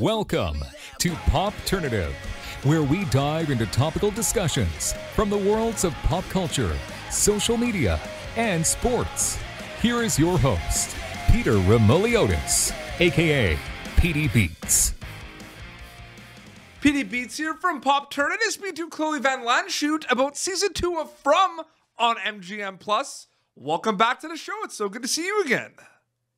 Welcome to Popternative, where we dive into topical discussions from the worlds of pop culture, social media, and sports. Here is your host, Peter Remoliotis, aka PD Beats. PD Beats here from Popternative. Speak to Chloe Van Landschoot about season two of From on MGM Plus. Welcome back to the show. It's so good to see you again.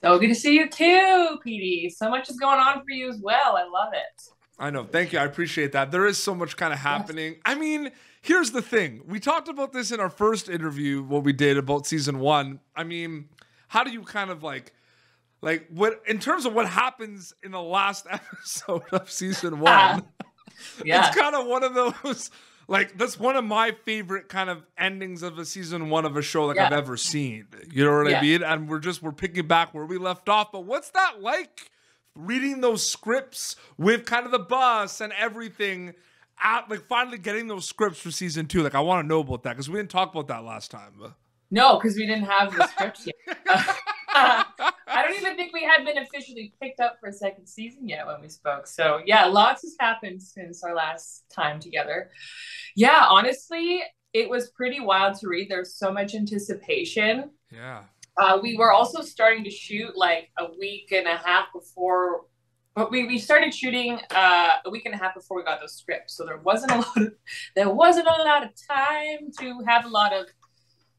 So good to see you too, PD. So much is going on for you as well. I love it. I know. Thank you. I appreciate that. There is so much kind of happening. Yes. I mean, here's the thing. We talked about this in our first interview, what we did about season one. I mean, how do you kind of like, like what in terms of what happens in the last episode of season one? yeah. It's kind of one of those like that's one of my favorite kind of endings of a season one of a show like yeah. I've ever seen. You know what yeah. I mean? And we're just we're picking back where we left off. But what's that like? Reading those scripts with kind of the bus and everything. At, like finally getting those scripts for season two. Like I want to know about that because we didn't talk about that last time. No, because we didn't have the scripts yet. Think we had been officially picked up for a second season yet when we spoke. So yeah, lots has happened since our last time together. Yeah, honestly, it was pretty wild to read. There's so much anticipation. Yeah. Uh, we were also starting to shoot like a week and a half before but we, we started shooting uh, a week and a half before we got those scripts so there wasn't a lot of there wasn't a lot of time to have a lot of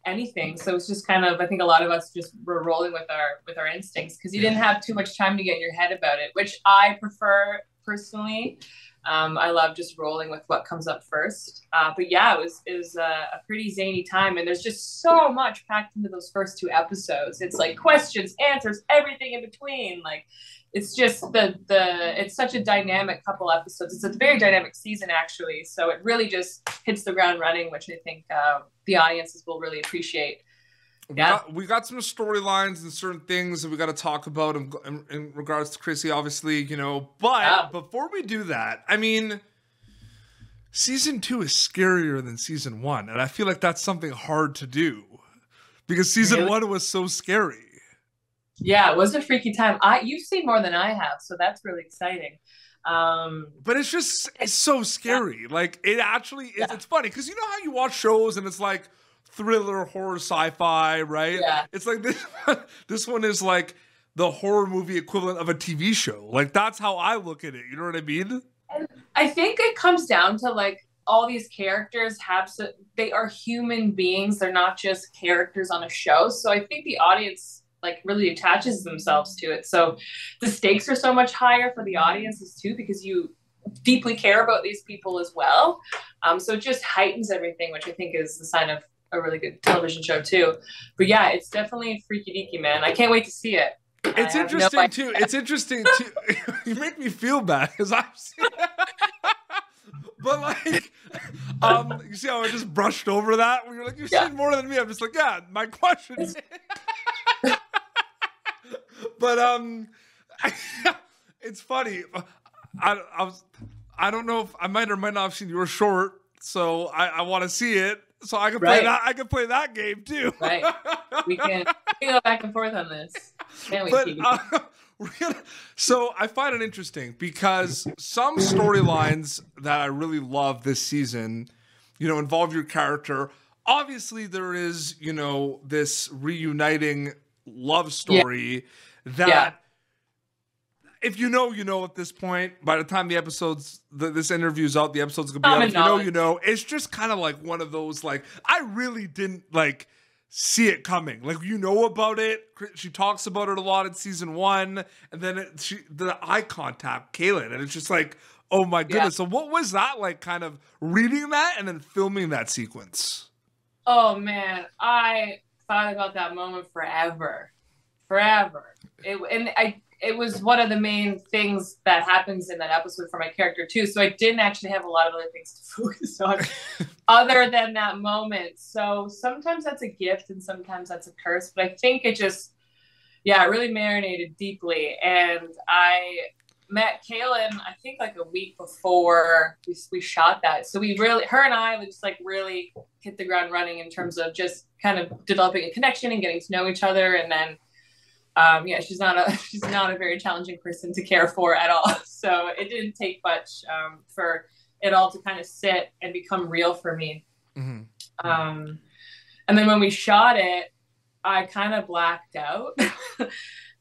anything. So it's just kind of I think a lot of us just were rolling with our with our instincts because you didn't have too much time to get in your head about it, which I prefer personally. Um, I love just rolling with what comes up first. Uh, but yeah, it was it was a, a, pretty zany time, and there's just so much packed into those first two episodes. It's like questions, answers, everything in between. Like it's just the the it's such a dynamic couple episodes. It's a very dynamic season actually, so it really just hits the ground running, which I think uh, the audiences will really appreciate. Yeah. We got, we got some storylines and certain things that we got to talk about in, in, in, regards to Chrissy, obviously, you know. But yeah. before we do that, I mean, season two is scarier than season one, and I feel like that's something hard to do because season really? one was so scary. Yeah, it was a freaky time. I you've seen more than I have, so that's really exciting. Um, but it's just it's so scary. Yeah. Like it actually is. Yeah. It's funny because you know how you watch shows and it's like thriller, horror, sci-fi, right? Yeah. It's like this. this one is like the horror movie equivalent of a TV show. Like that's how I look at it. You know what I mean? And I think it comes down to like all these characters have so they are human beings. They're not just characters on a show. So I think the audience like really attaches themselves to it. So the stakes are so much higher for the audiences too because you deeply care about these people as well. Um, so it just heightens everything, which I think is the sign of a really good television show too. But yeah, it's definitely freaky deaky, man. I can't wait to see it. It's interesting no too. It's interesting too. you make me feel bad because I've seen. It. But like, um, you see how I just brushed over that? When you're like, you've yeah. seen more than me. I'm just like, yeah. My question. but um, it's funny. I, I was I don't know if I might or might not have seen you were short, so I, I want to see it. So I can play that. I can play that game too. right. We can, we can go back and forth on this. Can we? But, uh, so I find it interesting because some storylines that I really love this season, you know, involve your character. Obviously, there is, you know, this reuniting love story. Yeah that yeah. if you know, you know at this point, by the time the episodes, the, this interview's out, the episode's gonna be out. If you know, you know. It's just kind of like one of those, like, I really didn't like see it coming. Like you know about it. She talks about it a lot in season one, and then it, she the eye contact, Kaelen, and it's just like, oh my goodness. Yeah. So what was that like? Kind of reading that and then filming that sequence. Oh man, I thought about that moment forever, forever it, and I it was one of the main things that happens in that episode for my character too. So I didn't actually have a lot of other things to focus on other than that moment. So sometimes that's a gift and sometimes that's a curse. But I think it just, yeah, it really marinated deeply. And I met Kaelen, I think like a week before we, we shot that. So we really, her and I just like really hit the ground running in terms of just kind of developing a connection and getting to know each other. And then um, yeah, she's not a she's not a very challenging person to care for at all. So it didn't take much um, for it all to kind of sit and become real for me. Mm-hmm. Um, and then when we shot it, I kind of blacked out.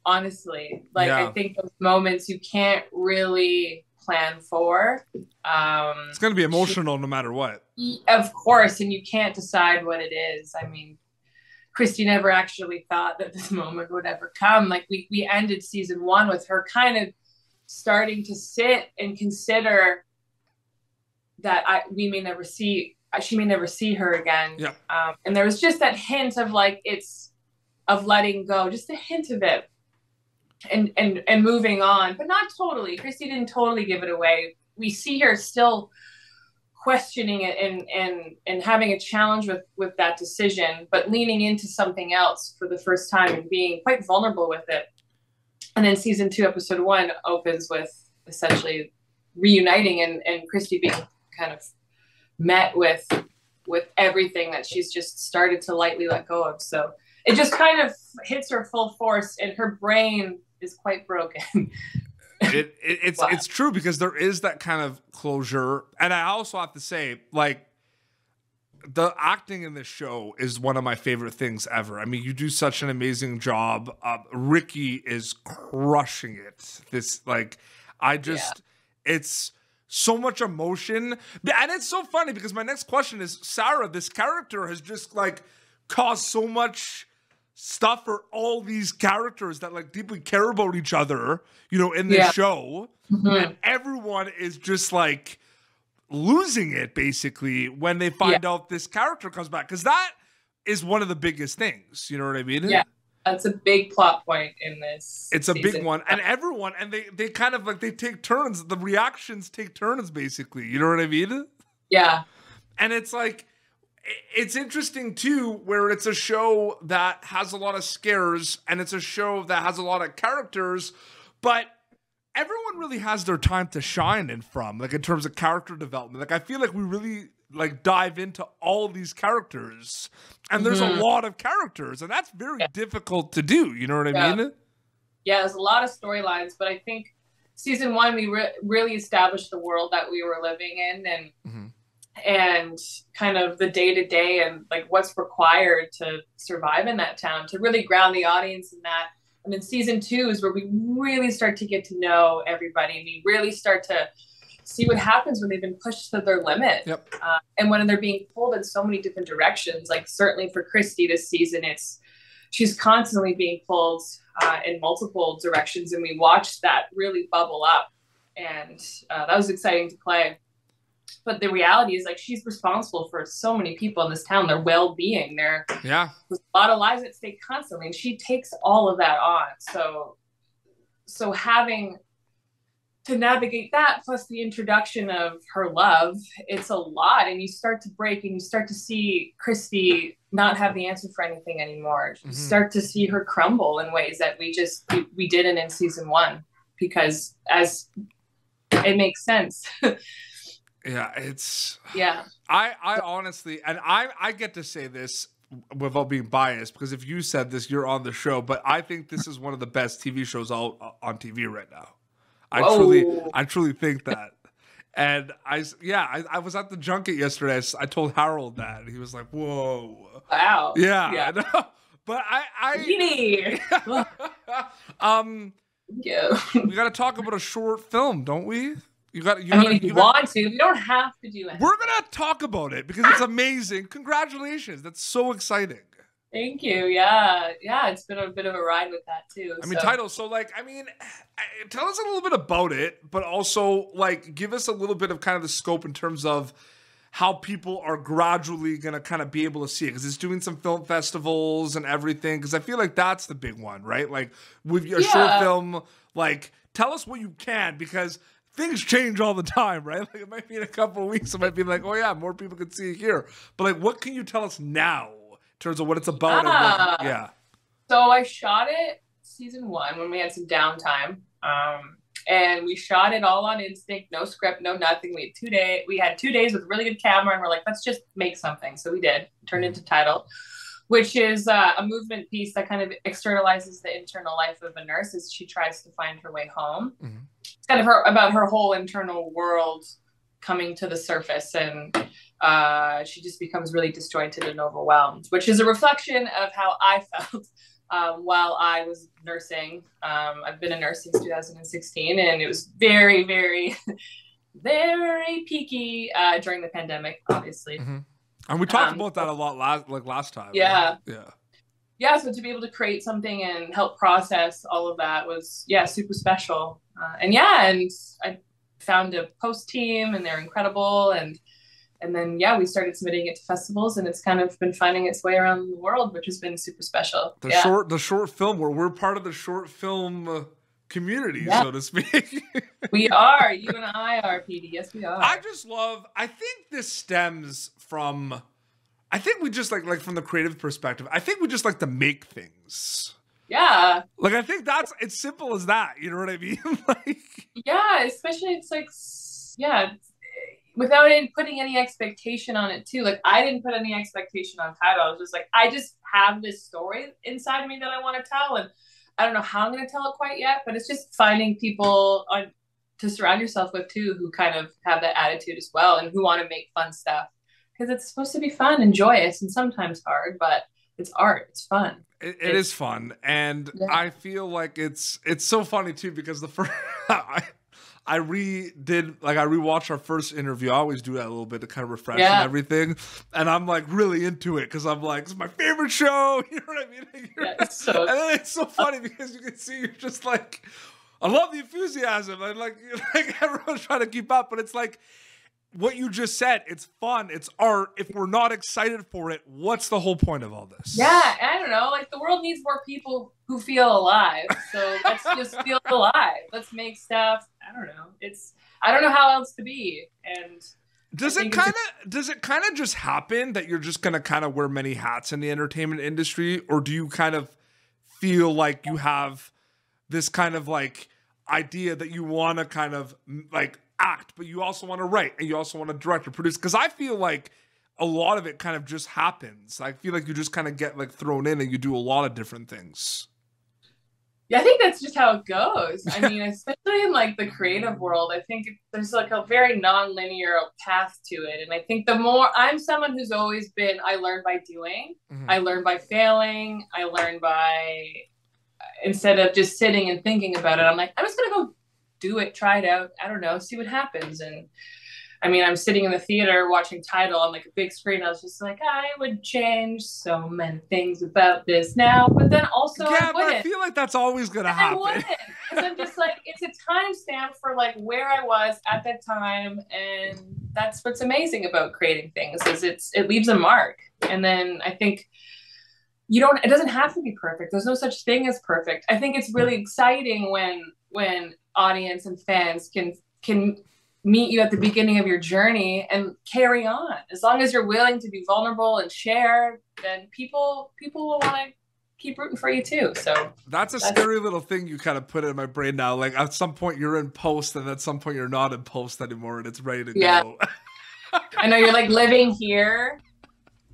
honestly, like yeah. I think those moments you can't really plan for. Um, it's going to be emotional no matter what. Of course, and you can't decide what it is. I mean, Kristi never actually thought that this moment would ever come. Like we we ended season one with her kind of starting to sit and consider that I we may never see she may never see her again. Yeah. Um, and there was just that hint of like it's of letting go, just a hint of it, and and and moving on, but not totally. Kristi didn't totally give it away. We see her still questioning it and and and having a challenge with with that decision but leaning into something else for the first time and being quite vulnerable with it. And then season two episode one opens with essentially reuniting and and christy being kind of met with with everything that she's just started to lightly let go of. So it just kind of hits her full force and her brain is quite broken it, it, it's wow. it's true because there is that kind of closure, and I also have to say, like, the acting in this show is one of my favorite things ever. I mean, you do such an amazing job. Uh, Ricky is crushing it. This, like, I just, yeah. it's so much emotion, and it's so funny because my next question is, Sarah, this character has just like caused so much stuff for all these characters that like deeply care about each other, you know, in this yeah. show. Mm-hmm. And everyone is just like losing it basically when they find yeah. out this character comes back. Cause that is one of the biggest things. You know what I mean? Yeah. That's a big plot point in this. It's a season. big one. And everyone and they they kind of like they take turns. The reactions take turns basically. You know what I mean? Yeah. And it's like it's interesting too, where it's a show that has a lot of scares and it's a show that has a lot of characters, but everyone really has their time to shine in from, like in terms of character development. Like I feel like we really like dive into all these characters, and there's mm-hmm. a lot of characters, and that's very yeah. difficult to do. You know what I mean? Yeah, there's a lot of storylines, but I think season one we re- really established the world that we were living in, and. Mm-hmm and kind of the day to day and like what's required to survive in that town to really ground the audience in that. And then season two is where we really start to get to know everybody and we really start to see what happens when they've been pushed to their limit yep. uh, and when they're being pulled in so many different directions. Like certainly for Kristi this season, it's she's constantly being pulled uh, in multiple directions, and we watched that really bubble up, and uh, that was exciting to play but the reality is like she's responsible for so many people in this town their well-being their yeah. there's a lot of lives at stake constantly and she takes all of that on. So so having to navigate that plus the introduction of her love it's a lot and you start to break and you start to see christy not have the answer for anything anymore. Mm-hmm. start to see her crumble in ways that we just we, we didn't in season one because as it makes sense Yeah, it's yeah. I I honestly, and I I get to say this without being biased because if you said this, you're on the show. But I think this is one of the best TV shows all on TV right now. I Whoa. truly I truly think that. And I, yeah, I, I, was at the junket yesterday. I, I, told Harold that, and he was like, "Whoa, wow, yeah." yeah. but I, I, um, yeah, we got to talk about a short film, don't we? You got. You I mean, if you, you want got, to, you don't have to do it. We're gonna talk about it because it's amazing. Congratulations! That's so exciting. Thank you. Yeah, yeah. It's been a bit of a ride with that too. I mean, Tidal. So, like, I mean, tell us a little bit about it, but also like give us a little bit of kind of the scope in terms of how people are gradually gonna kind of be able to see it because it's doing some film festivals and everything. Because I feel like that's the big one, right? Like with your yeah. short film, like tell us what you can because things change all the time, right? Like it might be in a couple of weeks, it might be like, oh yeah, more people can see it here. But like, what can you tell us now in terms of what it's about? Yeah. What, yeah. So I shot it season one when we had some downtime. Um, and we shot it all on instinct, no script, no nothing. We had two day, we had two days with really good camera, and we're like, let's just make something. So we did, turned into Tidal. Which is uh, a movement piece that kind of externalizes the internal life of a nurse as she tries to find her way home. Mm-hmm. It's kind of her about her whole internal world coming to the surface, and uh, she just becomes really disjointed and overwhelmed, which is a reflection of how I felt. Um, while I was nursing, um, I've been a nurse since 2016, and it was very, very, very peaky uh, during the pandemic, obviously. Mm-hmm and we talked um, about that a lot last like last time. Yeah. Right? Yeah. Yeah. So to be able to create something and help process all of that was yeah super special. Uh, and yeah, and I found a post team and they're incredible and and then yeah we started submitting it to festivals and it's kind of been finding its way around the world which has been super special the yeah. short the short film where we're part of the short film uh, community yeah. so to speak we are you and i are pd yes we are i just love i think this stems from I think we just like like from the creative perspective, I think we just like to make things. Yeah. Like I think that's it's simple as that. You know what I mean? like Yeah, especially it's like yeah, without putting any expectation on it too. Like I didn't put any expectation on Tidal. I was just like, I just have this story inside of me that I want to tell, and I don't know how I'm going to tell it quite yet. But it's just finding people on to surround yourself with too, who kind of have that attitude as well, and who want to make fun stuff because it's supposed to be fun and joyous and sometimes hard, but it's art. It's fun. it, it is fun, and yeah. I feel like it's it's so funny too because the first I, I re-did like I rewatched our first interview. I always do that a little bit to kind of refresh yeah. and everything, and I'm like really into it because I'm like it's my favorite show. You know what I mean? Yeah, so, and then it's so funny because you can see you're just like. I love the enthusiasm. and like, like everyone's trying to keep up, but it's like what you just said, it's fun, it's art. If we're not excited for it, what's the whole point of all this? Yeah, I don't know. Like the world needs more people who feel alive. So let's just feel alive. Let's make stuff. I don't know. It's I don't know how else to be. And does it kind of does it kind of just happen that you're just gonna kind of wear many hats in the entertainment industry, or do you kind of feel like you have this kind of like idea that you want to kind of like act, but you also want to write and you also want to direct or produce. Because I feel like a lot of it kind of just happens. I feel like you just kind of get like thrown in and you do a lot of different things. Yeah, I think that's just how it goes. I mean, especially in like the creative world, I think there's like a very non-linear path to it. And I think the more I'm someone who's always been, I learn by doing, mm-hmm. I learn by failing, I learn by instead of just sitting and thinking about it. I'm like, I'm just gonna go do it, try it out. I don't know, see what happens. And I mean, I'm sitting in the theater watching Tidal on like a big screen. I was just like, I would change so many things about this now, but then also yeah, I but I feel like that's always gonna happen. I wouldn't, because I'm just like, it's a timestamp for like where I was at that time, and that's what's amazing about creating things is it's it leaves a mark. And then I think you don't it doesn't have to be perfect there's no such thing as perfect i think it's really exciting when when audience and fans can can meet you at the beginning of your journey and carry on. As long as you're willing to be vulnerable and share then people people will want to keep rooting for you too. So that's a that's, scary little thing you kind of put in my brain now. Like at some point you're in post and at some point you're not in post anymore and it's ready to yeah. go. I know you're like living here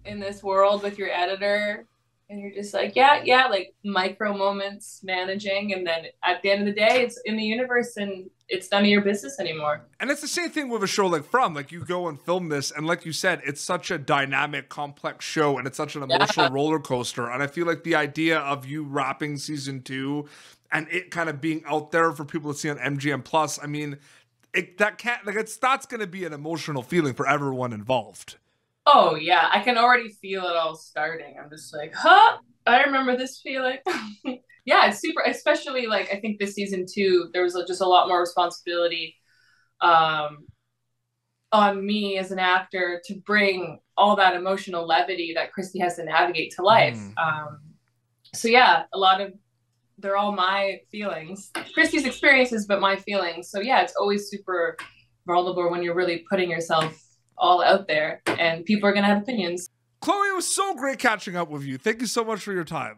in this world with your editor and you're just like yeah yeah like micro moments managing and then at the end of the day it's in the universe and it's none of your business anymore and it's the same thing with a show like from like you go and film this and like you said it's such a dynamic complex show and it's such an emotional yeah. roller coaster and i feel like the idea of you wrapping season two and it kind of being out there for people to see on mgm plus i mean it, that can't like it's that's going to be an emotional feeling for everyone involved Oh yeah, I can already feel it all starting. I'm just like, huh? I remember this feeling. yeah, it's super. Especially like I think this season too, there was just a lot more responsibility um, on me as an actor to bring all that emotional levity that Kristi has to navigate to life. Mm. Um, so yeah, a lot of they're all my feelings, Kristi's experiences, but my feelings. So yeah, it's always super vulnerable when you're really putting yourself all out there and people are going to have opinions. Chloe, it was so great catching up with you. Thank you so much for your time.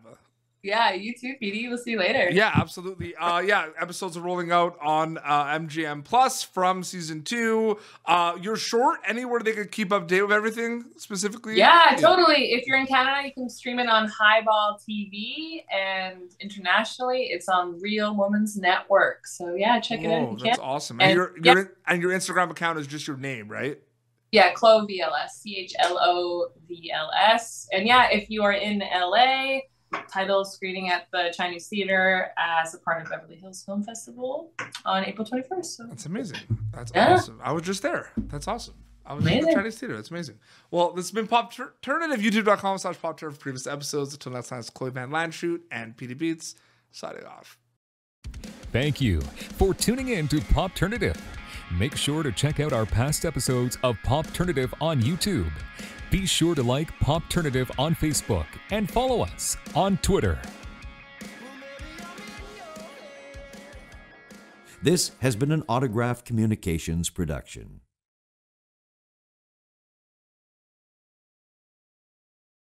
Yeah, you too, PD. We'll see you later. Yeah, absolutely. Uh, yeah, episodes are rolling out on uh, MGM Plus from season two. Uh, you're short anywhere they could keep up date with everything specifically. Yeah, totally. If you're in Canada, you can stream it on Highball TV, and internationally, it's on Real Women's Network. So yeah, check it out. Whoa, that's can. awesome. And, And- your, yeah. and your Instagram account is just your name, right? Yeah, Chloe VLS, C H L O V L S. And yeah, if you are in LA, Tidal screening at the Chinese Theater as a part of Beverly Hills Film Festival on April 21st. So That's amazing. That's Yeah. awesome. I was just there. That's awesome. I was in the Chinese theater. That's amazing. Well, this has been Pop Tur- Alternative, youtube.com slash Pop Turn for previous episodes. Until next time, it's Chloe Van Landschoot and PD Beats signing off. Thank you for tuning in to Popternative. Make sure to check out our past episodes of Popternative on YouTube. Be sure to like Popternative on Facebook and follow us on Twitter. This has been an Autograph Communications production.